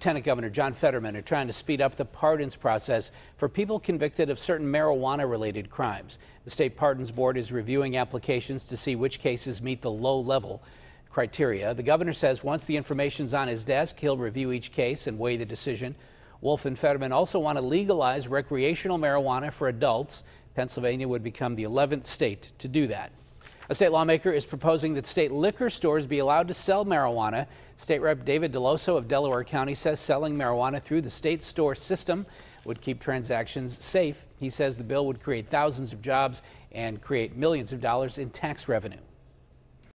Lieutenant Governor John Fetterman are trying to speed up the pardons process for people convicted of certain marijuana related crimes. The State Pardons Board is reviewing applications to see which cases meet the low level criteria. The governor says once the information's on his desk, he'll review each case and weigh the decision. Wolf and Fetterman also want to legalize recreational marijuana for adults. Pennsylvania would become the 11th state to do that. A state lawmaker is proposing that state liquor stores be allowed to sell marijuana. State Rep David Delloso of Delaware County says selling marijuana through the state store system would keep transactions safe. He says the bill would create thousands of jobs and create millions of dollars in tax revenue.